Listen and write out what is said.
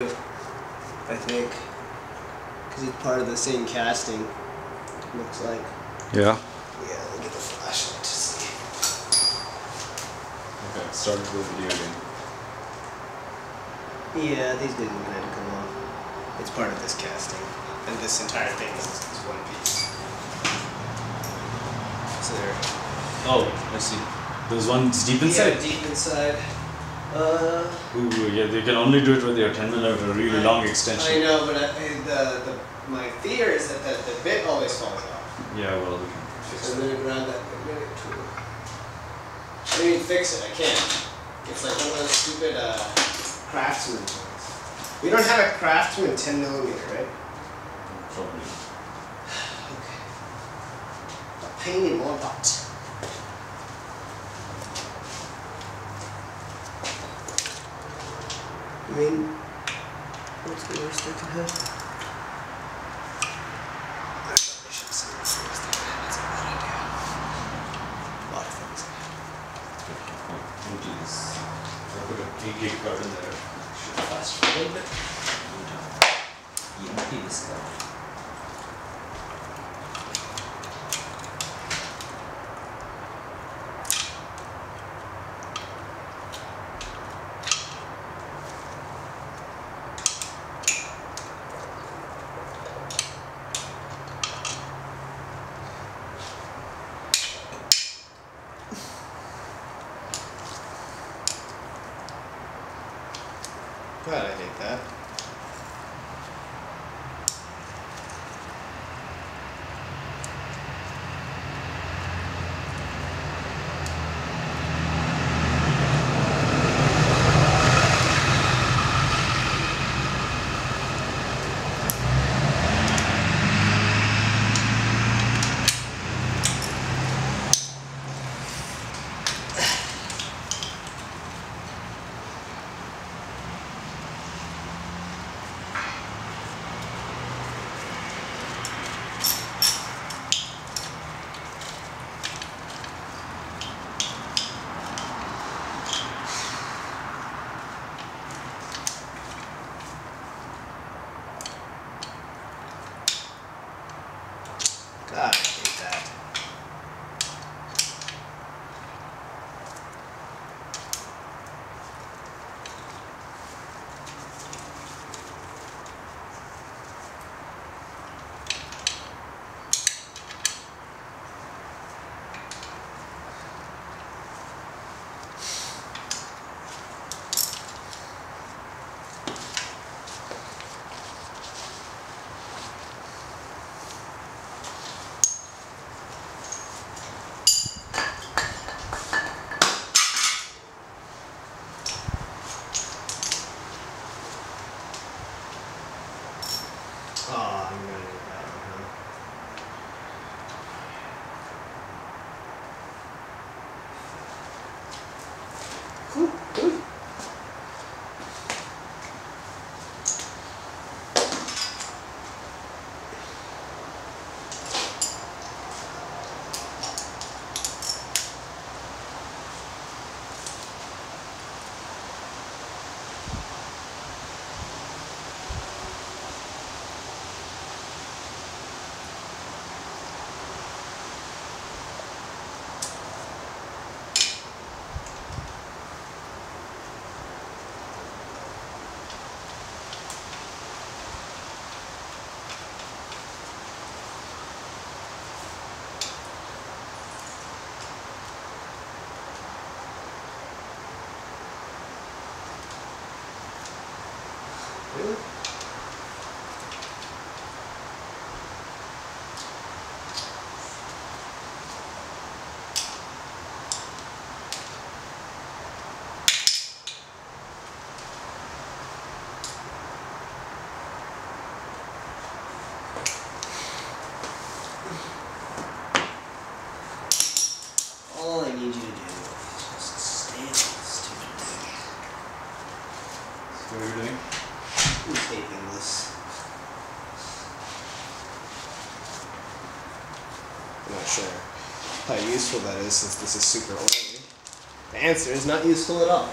I think. Because it's part of the same casting, looks like. Yeah. Yeah, let me get the flashlight to see. Okay, started with the video game. Yeah, these didn't even have to come off. It's part of this casting. And this entire thing is, is one piece. So there. Oh, I see. There's one deep inside. Yeah, inside. deep inside. Uh, Ooh, yeah, they can only do it with your tendon 10 millimeter really long extension. I know, but I, I- the, the my fear is that the, the bit always falls off. Yeah, well, we can fix So I'm that. gonna grab that magnetic tool. I didn't fix it, I can't. It's like one of those stupid uh, craftsman tools. We don't have a craftsman 10 millimeter, right? Probably. Okay. A pain in one pot. I mean, what's the worst that could happen? I should say what's the worst that could happen. That's a bad idea. A lot of things. Oh, geez. I put a 8 gig card in there. Should last for a little bit. Yumpy discovery. Hate that. はい。This. I'm not sure how useful that is since this is super oily. The answer is not useful at all.